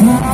smile.